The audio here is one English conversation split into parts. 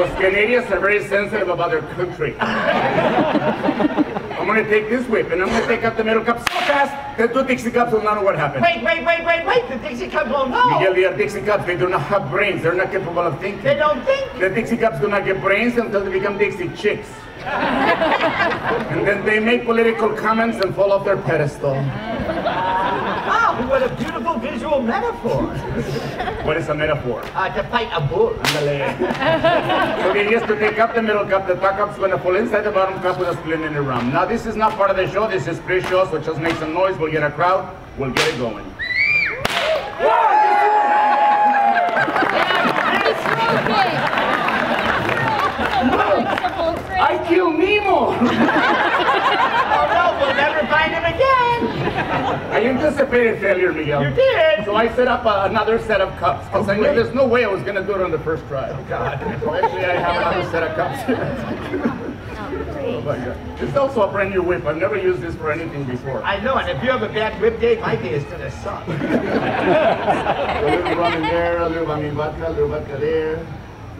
Because Canadians are very sensitive about their country. I'm gonna take this whip and I'm gonna take out the middle cup so fast that two Dixie cups will not know what happened. Wait, wait, wait, wait, wait. The Dixie Cups won't know. Miguel, they are Dixie cups. They do not have brains. They're not capable of thinking. They don't think. The Dixie cups do not get brains until they become Dixie chicks. and then they make political comments and fall off their pedestal. Wow, what a beautiful visual metaphor. What is a metaphor? Uh, to fight a bull. Ándale. okay, he has to take up the middle cup. The top cup's going to fall inside the bottom cup with a split in the rum. Now, this is not part of the show. This is pre-show, so just make some noise. We'll get a crowd. We'll get it going. I killed Nemo! Oh no, we'll never find him again. I anticipated failure, Miguel. You did. So I set up uh, another set of cups. Because I knew great. there's no way I was going to do it on the first try. Oh, God. So actually, I have another set of cups. oh, my God. It's also a brand new whip. I've never used this for anything before. I know, and if you have a bad whip day, my day is gonna suck. A little rum in there, a little rum in vodka, a little vodka there.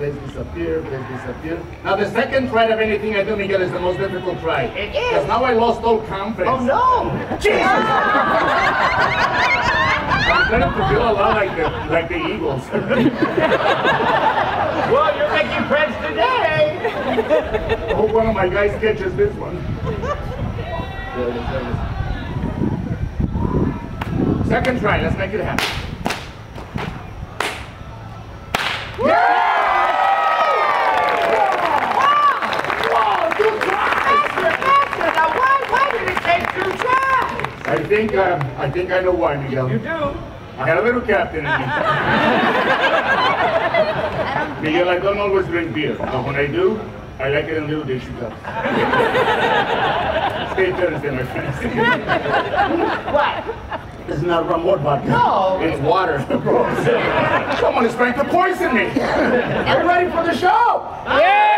Let's disappear, let's disappear. Now the second try of anything I do, Miguel, is the most difficult try. It is. Because now I lost all confidence. Oh no! Jesus! I'm starting to feel a lot like the, like the Eagles. Well, you're making friends today. I hope one of my guys catches this one. There it is, there it is. Second try, let's make it happen. Whoa, two tries! Master, now why, why did it take two tries? I think, uh, I think I know why, Miguel. You do? I had a little captain in me. Miguel, I don't always drink beer, but when I do, I like it in little Dixie cups. Stay Thursday, my friends. What? It's not rum or vodka. No. It's water. Someone is trying to poison me. Are you ready for the show? Yeah!